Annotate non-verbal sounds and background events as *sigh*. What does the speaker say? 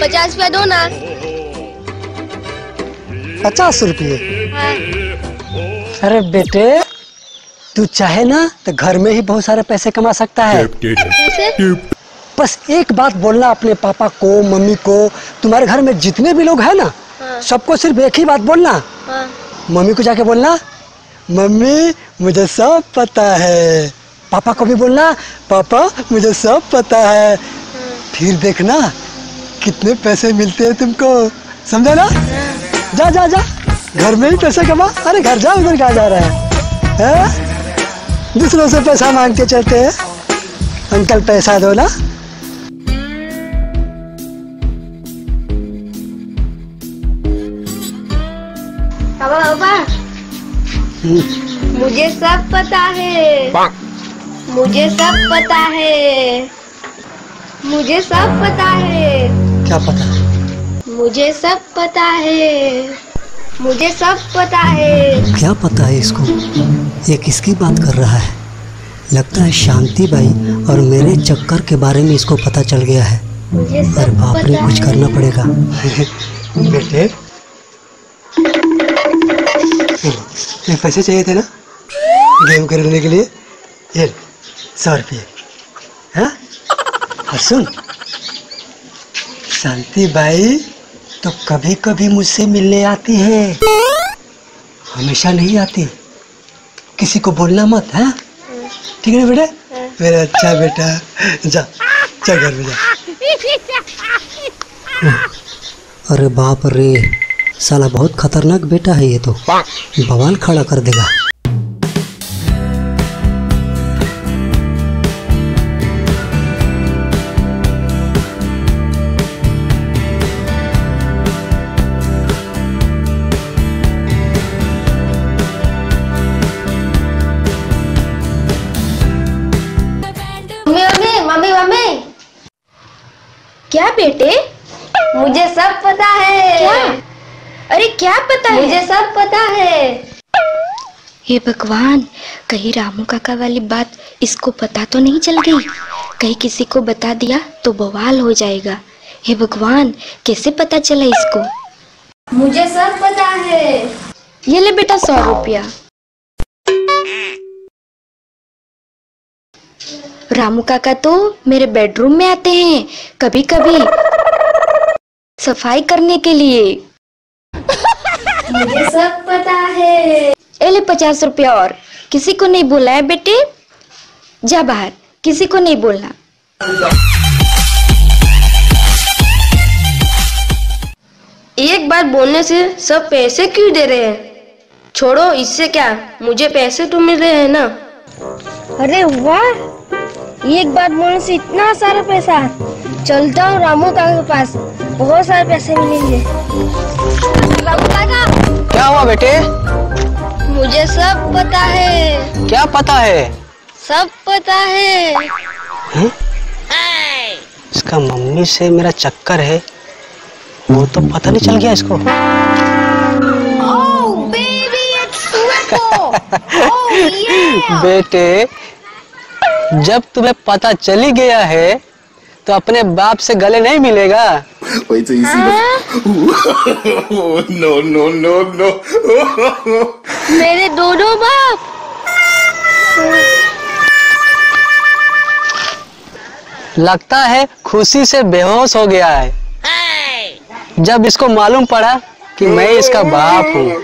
पचास रुपया दो ना। पचास रुपये? हाँ, अरे बेटे तू चाहे ना तो घर में ही बहुत सारे पैसे कमा सकता है। बस एक बात बोलना अपने पापा को मम्मी को तुम्हारे घर में जितने भी लोग हैं ना हाँ। सबको सिर्फ़ एक ही बात बोलना। हाँ, मम्मी को जाके बोलना मम्मी मुझे सब पता है। पापा को भी बोलना पापा मुझे सब पता है। फिर देखना कितने पैसे मिलते हैं तुमको? समझा ना? जा जा जा। घर में ही पैसे कमा। अरे घर जा उधर कहा जा रहा है? हैं? दूसरों से पैसा मांग के चलते हैं। अंकल पैसा दो ना। मुझे सब पता है। मुझे सब पता है। मुझे सब पता है। क्या पता? मुझे सब पता है। मुझे सब पता है। क्या पता है इसको? ये किसकी बात कर रहा है? लगता है शांति बाई और मेरे चक्कर के बारे में इसको पता चल गया है। मुझे अरे बाप रे कुछ करना पड़ेगा। बेटे ये पैसे चाहिए थे ना? गेम खेलने के लिए? ये सौ रुपये। हाँ? और सुन शांति बाई तो कभी कभी मुझसे मिलने आती है। हमेशा नहीं आती। किसी को बोलना मत, है? ठीक है ना बेटा? मेरा अच्छा बेटा, जा, चल घर में जा। अरे बाप रे, साला बहुत खतरनाक बेटा है ये तो। बवाल खड़ा कर देगा। क्या बेटे? मुझे सब पता है। क्या? अरे क्या पता है? मुझे सब पता है। हे भगवान कहीं रामू काका वाली बात इसको पता तो नहीं चल गई? कहीं किसी को बता दिया तो बवाल हो जाएगा। हे भगवान कैसे पता चला इसको? मुझे सब पता है। ये ले बेटा सौ रुपया। रामू काका तो मेरे बेडरूम में आते हैं कभी कभी सफ़ाई करने के लिए। मुझे सब पता है। ए ले पचास रुपया और। किसी को नहीं बोला है बेटे। जा बाहर। किसी को नहीं बोलना। एक बार बोलने से सब पैसे क्यों दे रहे हैं? छोड़ो इससे क्या? मुझे पैसे तो मिल रहे हैं ना। अरे वाह! एक बार बोलने से इतना सारा पैसा चलता हूँ रामू काका के पास। बहुत सारे पैसे मिलेंगे। रामू काका। क्या हुआ बेटे? मुझे सब पता है। क्या पता है? सब पता है। इसका मम्मी से मेरा चक्कर है। वो तो पता नहीं चल गया इसको। *laughs* बेटे जब तुम्हें पता चली गया है तो अपने बाप से गले नहीं मिलेगा। see the. oh, no, no, no, no. मेरे दोनों बाप। लगता है खुशी से बेहोश हो गया है। जब इसको मालूम पड़ा कि मैं इसका बाप हूँ।